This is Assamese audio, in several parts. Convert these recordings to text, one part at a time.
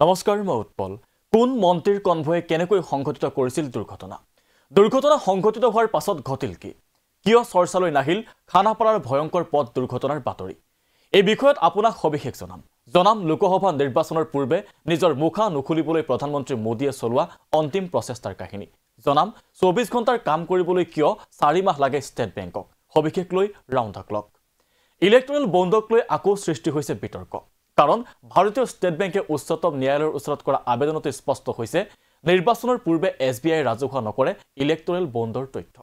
নমস্কাৰ মই উৎপল। কোন মন্ত্ৰীৰ কনভয়ে কেনেকৈ সংঘটিত কৰিছিল দুৰ্ঘটনা? দুৰ্ঘটনা সংঘটিত হোৱাৰ পাছত ঘটিল কি? কিয় চৰ্চালৈ নাহিল খানাপাৰাৰ ভয়ংকৰ পথ দুৰ্ঘটনাৰ বাতৰি? এই বিষয়ত আপোনাক সবিশেষ জনাম। জনাম লোকসভা নিৰ্বাচনৰ পূৰ্বে নিজৰ মুখা নুখুলিবলৈ প্ৰধানমন্ত্ৰী মোদীয়ে চলোৱা অন্তিম প্ৰচেষ্টাৰ কাহিনী। জনাম চৌবিছ ঘণ্টাৰ কাম কৰিবলৈ কিয় চাৰি মাহ লাগে ষ্টেট বেংকক? সবিশেষ লৈ ৰাউণ্ড দ্য ক্লক। ইলেক্ট্ৰনিক বণ্ডক লৈ আকৌ সৃষ্টি হৈছে বিতৰ্ক। কাৰণ ভাৰতীয় ষ্টেট বেংকে উচ্চতম ন্যায়ালয়ৰ ওচৰত কৰা আবেদনতে স্পষ্ট হৈছে নিৰ্বাচনৰ পূৰ্বে এছ বি আই ৰাজহুৱা নকৰে ইলেক্ট্ৰেল বণ্ডৰ তথ্য।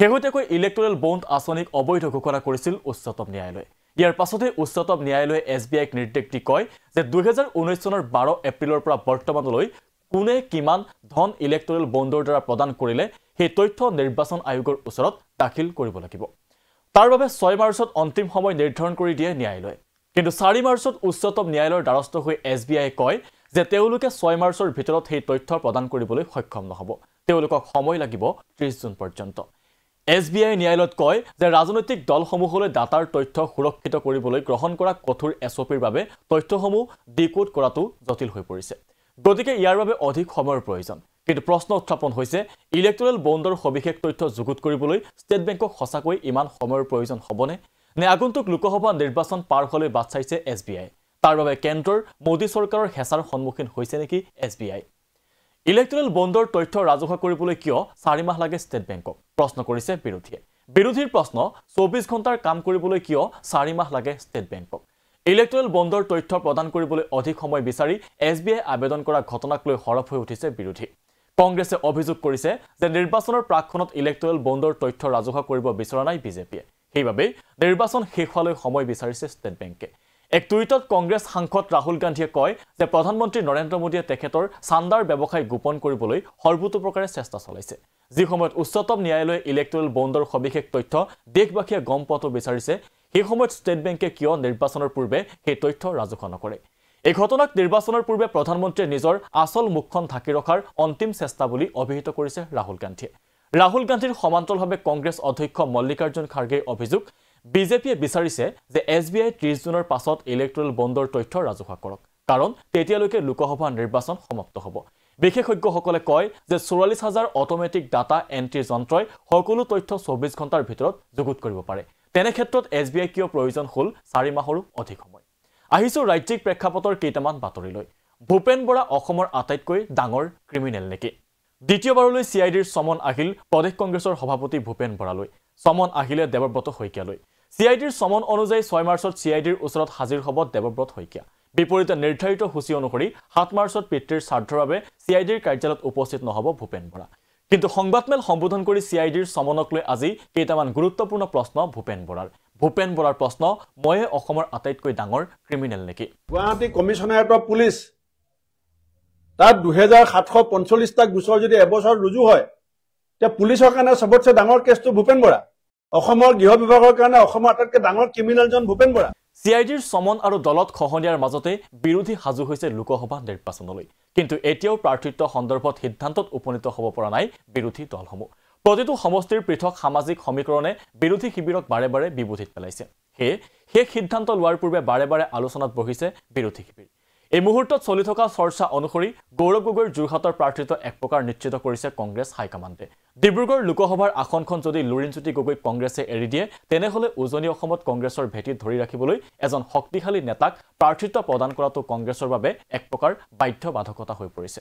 শেহতীয়াকৈ ইলেক্ট্ৰেল বণ্ড আঁচনিক অবৈধ ঘোষণা কৰিছিল উচ্চতম ন্যায়ালয়ে। ইয়াৰ পাছতে উচ্চতম ন্যায়ালয়ে এছ বি আইক নিৰ্দেশ দি কয় যে দুহেজাৰ ঊনৈছ চনৰ বাৰ এপ্ৰিলৰ পৰা বৰ্তমানলৈ কোনে কিমান ধন ইলেক্ট্ৰেল বণ্ডৰ দ্বাৰা প্ৰদান কৰিলে সেই তথ্য নিৰ্বাচন আয়োগৰ ওচৰত দাখিল কৰিব লাগিব। তাৰ বাবে ছয় মাৰ্চত অন্তিম সময় নিৰ্ধাৰণ কৰি দিয়ে ন্যায়ালয়ে। কিন্তু চাৰি মাৰ্চত উচ্চতম ন্যায়ালয়ৰ দ্বাৰস্থ হৈ এছ বি আই কয় যে তেওঁলোকে ছয় মাৰ্চৰ ভিতৰত সেই তথ্য প্ৰদান কৰিবলৈ সক্ষম নহ'ব। তেওঁলোকক সময় লাগিব ত্ৰিছ জুন পৰ্যন্ত। এছ বি আই ন্যায়ালয়ত কয় যে ৰাজনৈতিক দলসমূহলৈ ডাটাৰ তথ্য সুৰক্ষিত কৰিবলৈ গ্ৰহণ কৰা কঠোৰ এছ অ' পিৰ বাবে তথ্যসমূহ ডিকোড কৰাটো জটিল হৈ পৰিছে। গতিকে ইয়াৰ বাবে অধিক সময়ৰ প্ৰয়োজন। কিন্তু প্ৰশ্ন উত্থাপন হৈছে ইলেক্ট্ৰেল বণ্ডৰ সবিশেষ তথ্য যুগুত কৰিবলৈ ষ্টেট বেংকক সঁচাকৈ ইমান সময়ৰ প্ৰয়োজন হ'বনে? নে আগন্তুক লোকসভা নিৰ্বাচন পাৰ হ'লে বাট চাইছে এছ বি আই। তাৰ বাবে কেন্দ্ৰৰ মোদী চৰকাৰৰ হেঁচাৰ সন্মুখীন হৈছে নেকি এছ বি আই? ইলেক্ট্ৰেল বণ্ডৰ তথ্য ৰাজহুৱা কৰিবলৈ কিয় চাৰি মাহ লাগে ষ্টেট বেংকক? প্ৰশ্ন কৰিছে বিৰোধীয়ে। বিৰোধীৰ প্ৰশ্ন চৌবিছ ঘণ্টাৰ কাম কৰিবলৈ কিয় চাৰি মাহ লাগে ষ্টেট বেংকক? ইলেক্ট্ৰেল বণ্ডৰ তথ্য প্ৰদান কৰিবলৈ অধিক সময় বিচাৰি এছ বি আই আবেদন কৰা ঘটনাক লৈ সৰব হৈ উঠিছে বিৰোধী। কংগ্ৰেছে অভিযোগ কৰিছে যে নিৰ্বাচনৰ প্ৰাকখনত ইলেক্ট্ৰেল বণ্ডৰ তথ্য ৰাজহুৱা কৰিব বিচৰা নাই বিজেপিয়ে। সেইবাবেই নিৰ্বাচন শেষ হোৱালৈ সময় বিচাৰিছে ষ্টেট বেংকে। এক টুইটত কংগ্ৰেছ সাংসদ ৰাহুল গান্ধীয়ে কয় যে প্ৰধানমন্ত্ৰী নৰেন্দ্ৰ মোদীয়ে তেখেতৰ চান্দাৰ ব্যৱসায় গোপন কৰিবলৈ সৰ্বোতোপ্ৰকাৰে চেষ্টা চলাইছে। যি সময়ত উচ্চতম ন্যায়ালয়ে ইলেক্ট্ৰেল বণ্ডৰ সবিশেষ তথ্য দেশবাসীয়ে গম পোৱাটো বিচাৰিছে সেই সময়ত ষ্টেট বেংকে কিয় নিৰ্বাচনৰ পূৰ্বে সেই তথ্য ৰাজহুৱা নকৰে? এই ঘটনাক নিৰ্বাচনৰ পূৰ্বে প্ৰধানমন্ত্ৰীয়ে নিজৰ আচল মুখখন ঢাকি ৰখাৰ অন্তিম চেষ্টা বুলি অভিহিত কৰিছে ৰাহুল গান্ধীয়ে। ৰাহুল গান্ধীৰ সমান্তৰালভাৱে কংগ্ৰেছ অধ্যক্ষ মল্লিকাৰ্জুন খাৰ্গেৰ অভিযোগ বিজেপিয়ে বিচাৰিছে যে এছ বি আই ত্ৰিছ জুনৰ পাছত ইলেক্ট্ৰেল বণ্ডৰ তথ্য ৰাজহুৱা কৰক। কাৰণ তেতিয়ালৈকে লোকসভা নিৰ্বাচন সমাপ্ত হ'ব। বিশেষজ্ঞসকলে কয় যে চৌৰাল্লিছ হাজাৰ অট'মেটিক ডাটা এণ্ট্ৰি যন্ত্ৰই সকলো তথ্য চৌবিছ ঘণ্টাৰ ভিতৰত যুগুত কৰিব পাৰে। তেনে ক্ষেত্ৰত এছ বি আই কিয় প্ৰয়োজন হ'ল চাৰি মাহৰো অধিক সময়? আহিছোঁ ৰাজ্যিক প্ৰেক্ষাপটৰ কেইটামান বাতৰিলৈ। ভূপেন বৰা অসমৰ আটাইতকৈ ডাঙৰ ক্ৰিমিনেল নেকি? দ্বিতীয়বাৰলৈ চি আই ডিৰ চমন আহিল প্ৰদেশ কংগ্ৰেছৰ সভাপতি ভূপেন বৰালৈ। চমন আহিলে দেৱব্ৰত শইকীয়ালৈ। চি আই ডিৰ চমন অনুযায়ী ছয় মাৰ্চত চি আই ডিৰ ওচৰত হাজিৰ হ'ব দেৱব্ৰত শইকীয়া। বিপৰীতে নিৰ্ধাৰিত সূচী অনুসৰি সাত মাৰ্চত পিতৃৰ স্বাৰ্থৰ বাবে চি আই ডিৰ কাৰ্যালয়ত উপস্থিত নহ'ব ভূপেন বৰা। কিন্তু সংবাদমেল সম্বোধন কৰি চি আই ডিৰ চমনক লৈ আজি কেইটামান গুৰুত্বপূৰ্ণ প্ৰশ্ন ভূপেন বৰাৰ। ভূপেন বৰাৰ প্ৰশ্ন ময়ে অসমৰ আটাইতকৈ ডাঙৰ ক্ৰিমিনেল নেকি? গুৱাহাটী কমিশ্যনাৰেট অফ পুলিচ তাত দুহেজাৰ সাতশ পঞ্চল্লিছটা গোচৰ যদি এবছৰত ৰুজু হয় তেতিয়া পুলিচৰ কাৰণে চবতছে ডাঙৰ কেছটো ভূপেন বৰা। অসমৰ গৃহ বিভাগৰ কাৰণে অসমৰ আটাইতকৈ ডাঙৰ ক্ৰিমিনেলজন ভূপেন বৰা। চি আই ডিৰ চমন আৰু দলত খহনীয়াৰ মাজতে বিৰোধী সাজু হৈছে লোকসভা নিৰ্বাচনলৈ। কিন্তু এতিয়াও প্ৰাৰ্থিত্ব সন্দৰ্ভত সিদ্ধান্তত উপনীত হ'ব পৰা নাই বিৰোধী দলসমূহ। প্ৰতিটো সমষ্টিৰ পৃথক সামাজিক সমীকৰণে বিৰোধী শিবিৰক বাৰে বাৰে বিবোধিত পেলাইছে। সেয়ে শেষ সিদ্ধান্ত লোৱাৰ পূৰ্বে বাৰে বাৰে আলোচনাত বহিছে বিৰোধী শিবিৰ। এই মুহূৰ্তত চলি থকা চৰ্চা অনুসৰি গৌৰৱ গগৈৰ যোৰহাটৰ প্ৰাৰ্থিত্ব এক প্ৰকাৰ নিশ্চিত কৰিছে কংগ্ৰেছ হাইকমাণ্ডে। ডিব্ৰুগড় লোকসভাৰ আসনখন যদি লুৰিণজ্যোতি গগৈক কংগ্ৰেছে এৰি দিয়ে তেনেহ'লে উজনি অসমত কংগ্ৰেছৰ ভেটিত ধৰি ৰাখিবলৈ এজন শক্তিশালী নেতাক প্ৰাৰ্থিত্ব প্ৰদান কৰাটো কংগ্ৰেছৰ বাবে এক প্ৰকাৰ বাধ্যবাধকতা হৈ পৰিছে।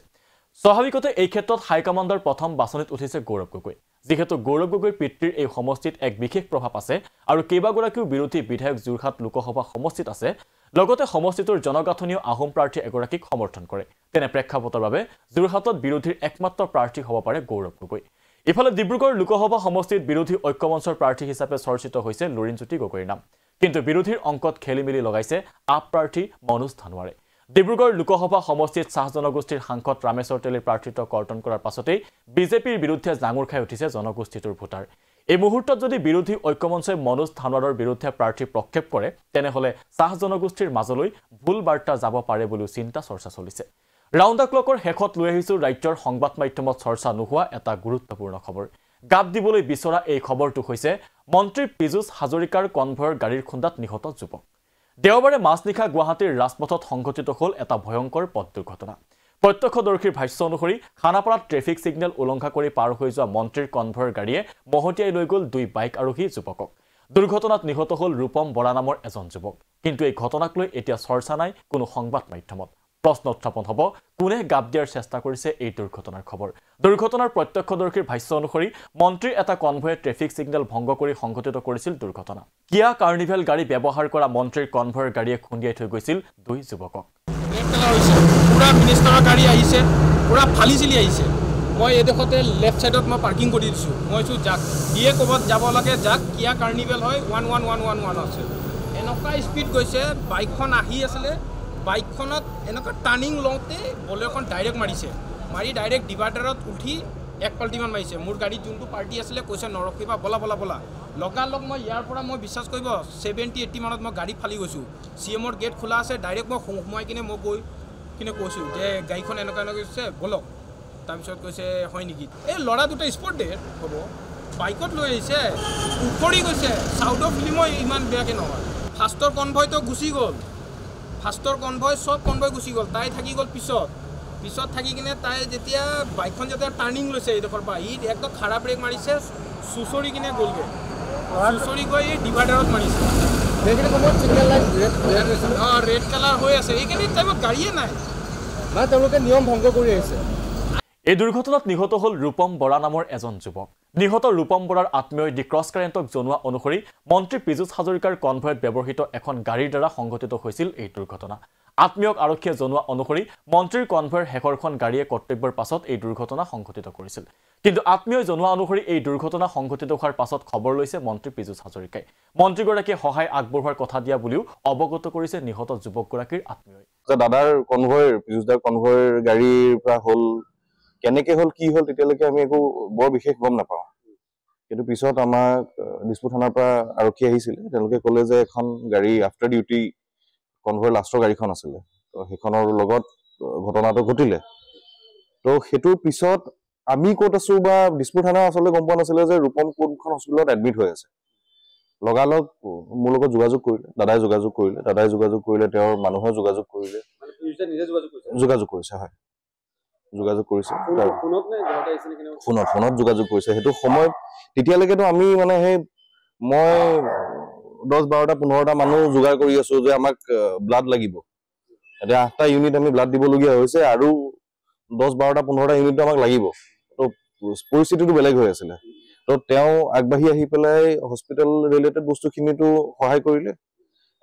স্বাভাৱিকতে এই ক্ষেত্ৰত হাইকমাণ্ডৰ প্ৰথম বাছনিত উঠিছে গৌৰৱ গগৈ। যিহেতু গৌৰৱ গগৈৰ পিতৃৰ এই সমষ্টিত এক বিশেষ প্ৰভাৱ আছে আৰু কেইবাগৰাকীও বিৰোধী বিধায়ক যোৰহাট লোকসভা সমষ্টিত আছে লগতে সমষ্টিটোৰ জনগাঁথনিও আহোম প্ৰাৰ্থী এগৰাকীক সমৰ্থন কৰে। তেনে প্ৰেক্ষাপটৰ বাবে যোৰহাটত বিৰোধীৰ একমাত্ৰ প্ৰাৰ্থী হ'ব পাৰে গৌৰৱ গগৈ। ইফালে ডিব্ৰুগড় লোকসভা সমষ্টিত বিৰোধী ঐক্যমঞ্চৰ প্ৰাৰ্থী হিচাপে চৰ্চিত হৈছে লুৰিণজ্যোতি গগৈৰ নাম। কিন্তু বিৰোধীৰ অংকত খেলি মেলি লগাইছে আপ প্ৰাৰ্থী মনোজ ধানোৱাৰে ডিব্ৰুগড় লোকসভা সমষ্টিত চাহ জনগোষ্ঠীৰ সাংসদ ৰামেশ্বৰ তেলীৰ প্ৰাৰ্থিত্ব কৰ্তন কৰাৰ পাছতেই বিজেপিৰ বিৰুদ্ধে জাঙুৰ খাই উঠিছে জনগোষ্ঠীটোৰ ভোটাৰ। এই মুহূৰ্তত যদি বিৰোধী ঐক্যমঞ্চই মনোজ ধানোৱাৰৰ বিৰুদ্ধে প্ৰাৰ্থী প্ৰক্ষেপ কৰে তেনেহ'লে চাহ জনগোষ্ঠীৰ মাজলৈ ভুল বাৰ্তা যাব পাৰে বুলিও চিন্তা চৰ্চা চলিছে। ৰাউণ্ড দ্য ক্লকৰ শেষত লৈ আহিছোঁ ৰাজ্যৰ সংবাদ মাধ্যমত চৰ্চা নোহোৱা এটা গুৰুত্বপূৰ্ণ খবৰ। গাপ দিবলৈ বিচৰা এই খবৰটো হৈছে মন্ত্ৰী পীযুষ হাজৰিকাৰ কনভয়ৰ গাড়ীৰ খুন্দাত নিহত যুৱক। দেওবাৰে মাজনিশা গুৱাহাটীৰ ৰাজপথত সংঘটিত হ'ল এটা ভয়ংকৰ পথ দুৰ্ঘটনা। প্ৰত্যক্ষদৰ্শীৰ ভাষ্য অনুসৰি খানাপাৰাত ট্ৰেফিক ছিগনেল উলংঘা কৰি পাৰ হৈ যোৱা মন্ত্ৰীৰ কনভয়ৰ গাড়ীয়ে মহতিয়াই লৈ গ'ল দুই বাইক আৰোহী যুৱকক। দুৰ্ঘটনাত নিহত হ'ল ৰূপম বৰা নামৰ এজন যুৱক। কিন্তু এই ঘটনাক লৈ এতিয়া চৰ্চা নাই কোনো সংবাদ মাধ্যমত। প্ৰশ্ন উত্থাপন হ'ব কোনে গাপ দিয়াৰ চেষ্টা কৰিছে এই দুৰ্ঘটনাৰ খবৰ? দুৰ্ঘটনাৰ প্ৰত্যক্ষদৰ্শীৰ ভাষ্য অনুসৰি মন্ত্ৰীৰ এটা কনভয়ে ট্ৰেফিক ছিগনেল ভংগ কৰি সংঘটিত কৰিছিল দুৰ্ঘটনা। কিয়া কাৰ্নিভেল গাড়ী ব্যৱহাৰ কৰা মন্ত্ৰীৰ কনভয়ৰ গাড়ীয়ে খুন্দিয়াই থৈ গৈছিল দুই যুৱকক। মিনিষ্টাৰৰ গাড়ী আহিছে পূৰা ফালি চিলি আহিছে। মই এইডোখৰতে লেফ্ট ছাইডত মই পাৰ্কিং কৰি দিছোঁ। মই কৈছোঁ যাক দিয়ে ক'ৰবাত যাব লাগে যাক কিয়া কাৰ্নিভেল হয় one one one one one আছে। এনেকুৱা স্পীড গৈছে বাইকখন আহি আছিলে বাইকখনত এনেকুৱা টাৰ্ণিং লওঁতে বলেৰখন ডাইৰেক্ট মাৰিছে। মাৰি ডাইৰেক্ট ডিভাইডাৰত উঠি এক পাল্টিমান মাৰিছে। মোৰ গাড়ীত যোনটো পাৰ্টি আছিলে কৈছে নৰখিবা বলা বলা বলা। লগালগ মই ইয়াৰ পৰা মই বিশ্বাস কৰিব ছেভেণ্টি এইটি মানত মই গাড়ী ফালি গৈছোঁ। চি এমৰ গেট খোলা আছে ডাইৰেক্ট মই সোমাই কিনে মই গৈ কিনে কৈছোঁ যে গাড়ীখন এনেকুৱা এনেকুৱা হৈছে বলক। তাৰপিছত কৈছে হয় নেকি? এই ল'ৰা দুটা স্পৰ্ট ডেট হ'ব। বাইকত লৈ আহিছে উফৰি গৈছে। চাউথৰ ফিল্মো ইমান বেয়াকৈ নহয়। ফাৰ্ষ্টৰ কনভয়টো গুচি গ'ল। ফাৰ্ষ্টৰ কনভয় চব কনভয় গুচি গ'ল। তাই থাকি গ'ল পিছত। পিছত থাকি কিনে তাই যেতিয়া বাইকখন যেতিয়া টাৰ্ণিং লৈছে এইডোখৰ পৰা ই একদম খাৰা ব্ৰেক মাৰিছে চুঁচৰি কিনে গ'লগৈ। চুঁচৰি গৈ এই ডিভাইডাৰত মাৰিছে। সেইখিনি সময়ত ছিগনেল লাইট ৰেড ৰেড হৈছিলে অঁ ৰেড কালাৰ হৈ আছে। এইখিনি টাইমত গাড়ীয়ে নাই। মানে তেওঁলোকে নিয়ম ভংগ কৰি আহিছে। এই দুৰ্ঘটনাত নিহত হ'ল ৰূপম বৰা নামৰ এজন যুৱক। নিহত ৰূপম বৰাৰ আত্মীয়ই দি ক্ৰছ কাৰেণ্টক জনোৱা অনুসৰি মন্ত্ৰী পীযুষ হাজৰিকাৰ কনভয়ত ব্যৱহৃত এখন গাড়ীৰ দ্বাৰা সংঘটিত হৈছিল এই দুৰ্ঘটনা। আত্মীয়ক আৰক্ষীয়ে জনোৱা অনুসৰি মন্ত্ৰীৰ কনভয়ৰ শেষৰখন গাড়ীয়ে কৰ্তব্যৰ পাছত এই দুৰ্ঘটনা সংঘটিত কৰিছিল। কিন্তু আত্মীয়ই জনোৱা অনুসৰি এই দুৰ্ঘটনা সংঘটিত হোৱাৰ পাছত খবৰ লৈছে মন্ত্ৰী পীযুষ হাজৰিকাই। মন্ত্ৰীগৰাকীয়ে সহায় আগবঢ়োৱাৰ কথা দিয়া বুলিও অৱগত কৰিছে নিহত যুৱকগৰাকীৰ আত্মীয়ই। দাদাৰ কনভয়ৰ পীযুষ দাৰ কনভয়ৰ গাড়ীৰ পৰা হ'ল কেনেকে হ'ল কি হ'ল তেতিয়ালৈকে আমি একো বৰ বিশেষ গম নাপাওঁ। কিন্তু পিছত আমাক দিছপুৰ থানাৰ পৰা আৰক্ষী আহিছিলে। তেওঁলোকে ক'লে যে এখন গাড়ী আফটাৰ ডিউটি কনভয়ৰ লাষ্টৰ গাড়ীখন আছিলে। তো সেইখনৰ লগত ঘটনাটো ঘটিলে। তো সেইটোৰ পিছত আমি ক'ত আছো বা দিছপুৰ থানা আচলতে গম পোৱা নাছিলে যে ৰূপম কোনখন হস্পিটেলত এডমিট হৈ আছে। লগালগ মোৰ লগত যোগাযোগ কৰিলে দাদাই যোগাযোগ কৰিলে দাদাই যোগাযোগ কৰিলে তেওঁৰ মানুহে যোগাযোগ কৰিলে। যোগাযোগ কৰিছে? হয়। যোগাযোগ কৰিছে। ফোনত ফোনত যোগাযোগ কৰিছে। সেইটো সময়ত তেতিয়ালৈকেতো আমি মানে সেই মই দহ বাৰটা পোন্ধৰটা মানুহ যোগাৰ কৰি আছো যে আমাক ব্লাড লাগিব। এতিয়া আঠটা ইউনিট আমি ব্লাড দিবলগীয়া হৈছে আৰু দহ বাৰটা পোন্ধৰটা ইউনিট আমাক লাগিব। তো পৰিস্থিতিটো বেলেগ হৈ আছিলে। তো তেওঁ আগবাঢ়ি আহি পেলাই হস্পিটেল ৰিলেটেড বস্তুখিনিতো সহায় কৰিলে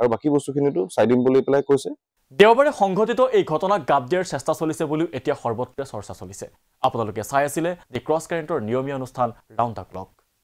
আৰু বাকী বস্তুখিনিতো চাই দিম বুলি পেলাই কৈছে। দেওবাৰে সংঘটিত এই ঘটনাক গাপ দিয়াৰ চেষ্টা চলিছে বুলিও এতিয়া সৰ্বত্ৰে চৰ্চা চলিছে। আপোনালোকে চাই আছিলে দি ক্ৰছ কাৰেণ্টৰ নিয়মীয়া অনুষ্ঠান ৰাউণ্ড দ্য ক্লক